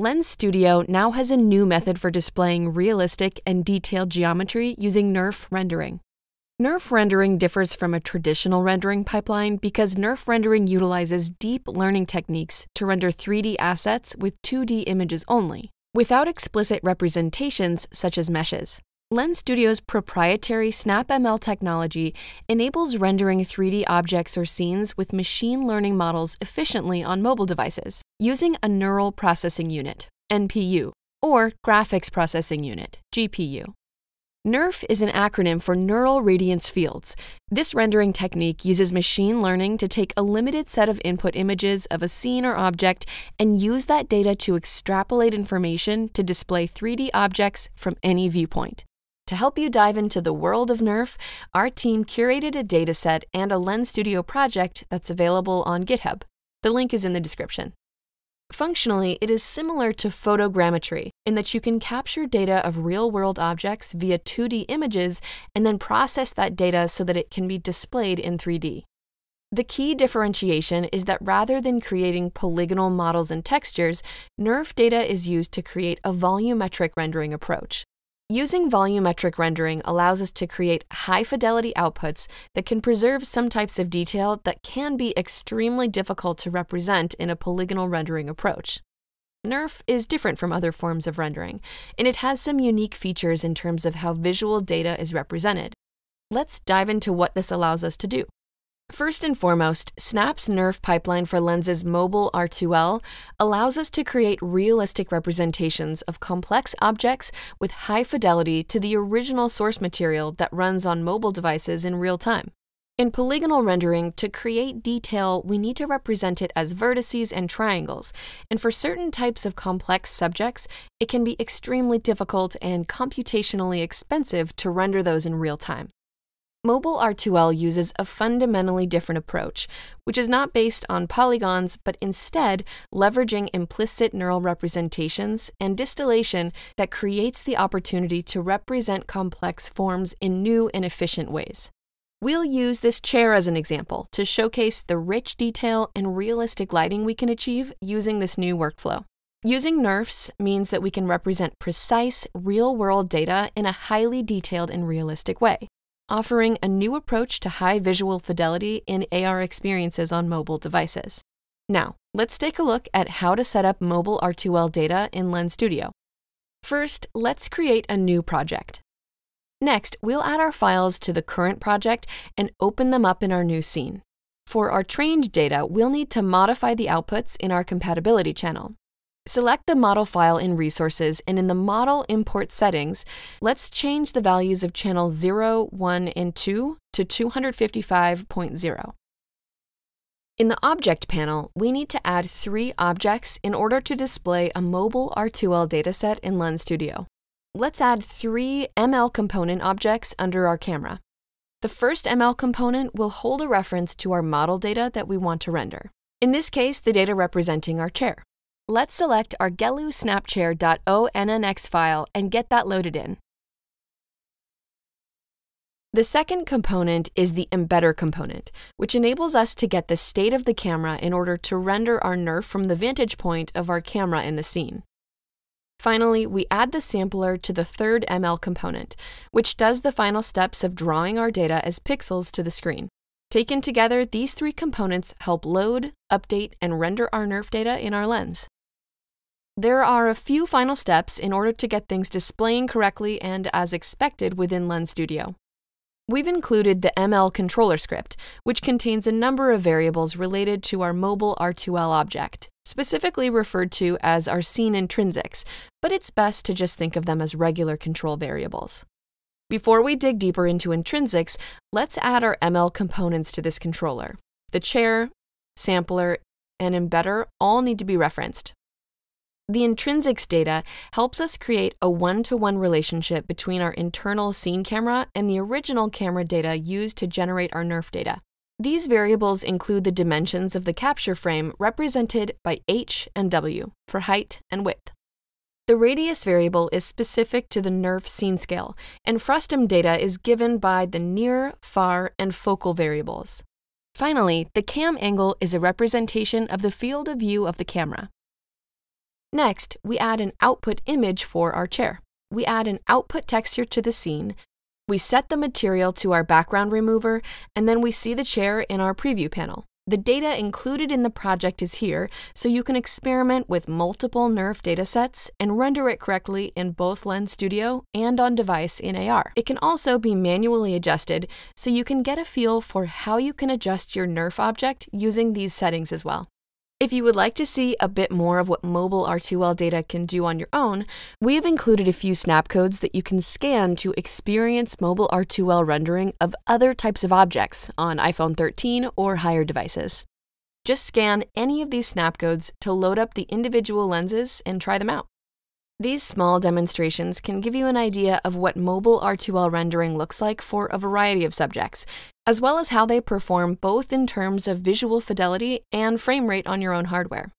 Lens Studio now has a new method for displaying realistic and detailed geometry using NeRF rendering. NeRF rendering differs from a traditional rendering pipeline because NeRF rendering utilizes deep learning techniques to render 3D assets with 2D images only, without explicit representations such as meshes. Lens Studio's proprietary SnapML technology enables rendering 3D objects or scenes with machine learning models efficiently on mobile devices using a Neural Processing Unit, NPU, or Graphics Processing Unit, GPU. NeRF is an acronym for Neural Radiance Fields. This rendering technique uses machine learning to take a limited set of input images of a scene or object and use that data to extrapolate information to display 3D objects from any viewpoint. To help you dive into the world of NeRF, our team curated a dataset and a Lens Studio project that's available on GitHub. The link is in the description. Functionally, it is similar to photogrammetry in that you can capture data of real world objects via 2D images and then process that data so that it can be displayed in 3D. The key differentiation is that rather than creating polygonal models and textures, NeRF data is used to create a volumetric rendering approach. Using volumetric rendering allows us to create high fidelity outputs that can preserve some types of detail that can be extremely difficult to represent in a polygonal rendering approach. NeRF is different from other forms of rendering, and it has some unique features in terms of how visual data is represented. Let's dive into what this allows us to do. First and foremost, Snap's NeRF pipeline for Lens's mobile R2L allows us to create realistic representations of complex objects with high fidelity to the original source material that runs on mobile devices in real time. In polygonal rendering, to create detail, we need to represent it as vertices and triangles, and for certain types of complex subjects, it can be extremely difficult and computationally expensive to render those in real time. Mobile R2L uses a fundamentally different approach, which is not based on polygons, but instead leveraging implicit neural representations and distillation that creates the opportunity to represent complex forms in new and efficient ways. We'll use this chair as an example to showcase the rich detail and realistic lighting we can achieve using this new workflow. Using NeRFs means that we can represent precise, real world data in a highly detailed and realistic way offering a new approach to high visual fidelity in AR experiences on mobile devices. Now, let's take a look at how to set up mobile R2L data in Lens Studio. First, let's create a new project. Next, we'll add our files to the current project and open them up in our new scene. For our trained data, we'll need to modify the outputs in our compatibility channel. Select the model file in Resources and in the Model Import settings, let's change the values of channel 0, 1, and 2 to 255.0. In the Object panel, we need to add three objects in order to display a mobile R2L dataset in Lens Studio. Let's add three ML component objects under our camera. The first ML component will hold a reference to our model data that we want to render. In this case, the data representing our chair. Let's select our GeluSnapChair.onnx file and get that loaded in. The second component is the embedder component, which enables us to get the state of the camera in order to render our NeRF from the vantage point of our camera in the scene. Finally, we add the sampler to the third ML component, which does the final steps of drawing our data as pixels to the screen. Taken together, these three components help load, update, and render our NeRF data in our lens. There are a few final steps in order to get things displaying correctly and as expected within Lens Studio. We've included the ML controller script, which contains a number of variables related to our mobile R2L object, specifically referred to as our scene intrinsics, but it's best to just think of them as regular control variables. Before we dig deeper into intrinsics, let's add our ML components to this controller. The chair, sampler, and embedder all need to be referenced. The intrinsics data helps us create a one to one relationship between our internal scene camera and the original camera data used to generate our NeRF data. These variables include the dimensions of the capture frame represented by h and w for height and width. The radius variable is specific to the NeRF scene scale, and frustum data is given by the near, far, and focal variables. Finally, the cam angle is a representation of the field of view of the camera. Next, we add an output image for our chair. We add an output texture to the scene. We set the material to our background remover, and then we see the chair in our preview panel. The data included in the project is here, so you can experiment with multiple NERF datasets and render it correctly in both Lens Studio and on device in AR. It can also be manually adjusted, so you can get a feel for how you can adjust your NERF object using these settings as well. If you would like to see a bit more of what mobile R2L data can do on your own, we have included a few snap codes that you can scan to experience mobile R2L rendering of other types of objects on iPhone 13 or higher devices. Just scan any of these snap codes to load up the individual lenses and try them out. These small demonstrations can give you an idea of what mobile R2L rendering looks like for a variety of subjects, as well as how they perform both in terms of visual fidelity and frame rate on your own hardware.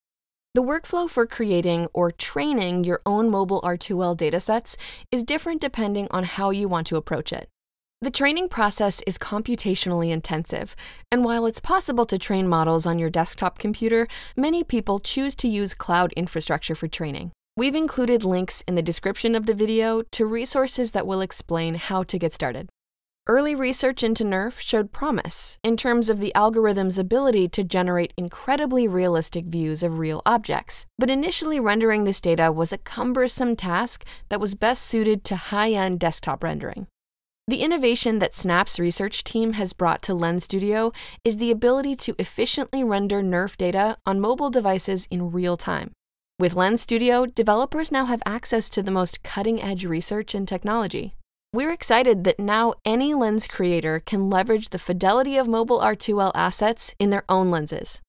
The workflow for creating or training your own mobile R2L datasets is different depending on how you want to approach it. The training process is computationally intensive, and while it's possible to train models on your desktop computer, many people choose to use cloud infrastructure for training. We've included links in the description of the video to resources that will explain how to get started. Early research into NERF showed promise in terms of the algorithm's ability to generate incredibly realistic views of real objects. But initially, rendering this data was a cumbersome task that was best suited to high end desktop rendering. The innovation that Snap's research team has brought to Lens Studio is the ability to efficiently render NERF data on mobile devices in real time. With Lens Studio, developers now have access to the most cutting edge research and technology. We're excited that now any lens creator can leverage the fidelity of mobile R2L assets in their own lenses.